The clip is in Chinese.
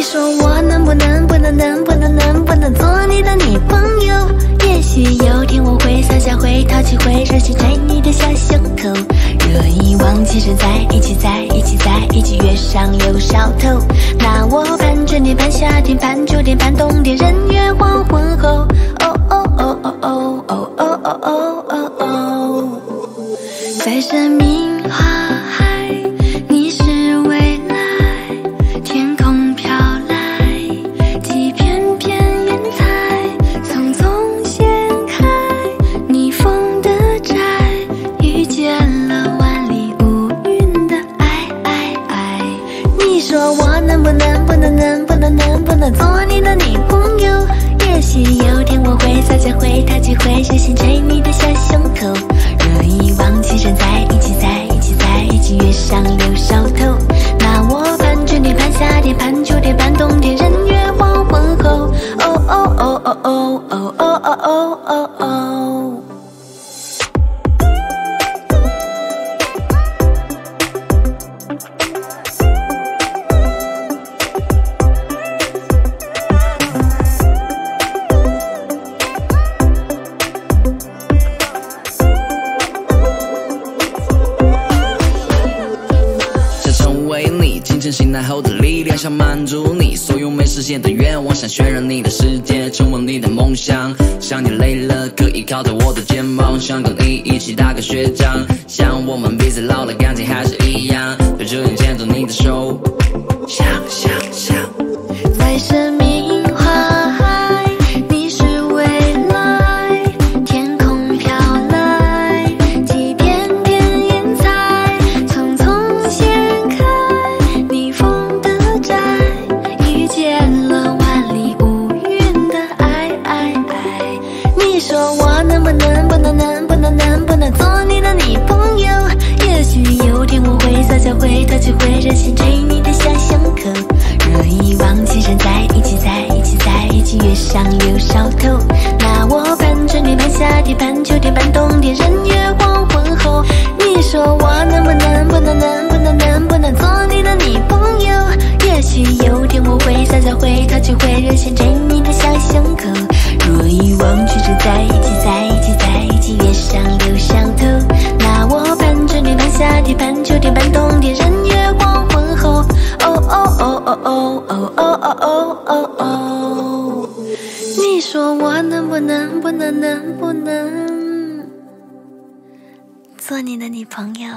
你说我能不能不能能不能能不能做你的女朋友？也许有天我会撒下会淘气会热心捶你的小袖口。若一忘记现在一起在一起在一起月上柳梢头，那我盼春天盼夏天盼秋天盼冬天人约黄昏后。哦哦哦哦哦哦哦哦哦哦，在生命花说我能不能不能能不能能不能做你的女朋友？也许有天我会撒娇，会淘气，会小心，追你的小胸口。若一往情深，在一起，在一起，在一起，月上柳梢头。那我盼春天，盼夏天，盼秋天，盼冬天，人约黄昏后。哦哦哦哦哦哦哦。清晨醒来后的力量，想满足你所有没实现的愿望，想渲染你的世界，成为你的梦想。想你累了，可以靠在我的肩膀，想跟你一起打个雪仗，想我们彼此老了，感情还是一样，就这样牵着你的手，想想想。在身你说我能不能不能能不能能不能做你的女朋友？也许有天我会撒娇会淘气会任性、追你的小胸口。若一往情深在一起在一起在一起月上柳梢头，那我盼春天盼夏天盼秋天盼冬天人越说我能不能不能能不能做你的女朋友？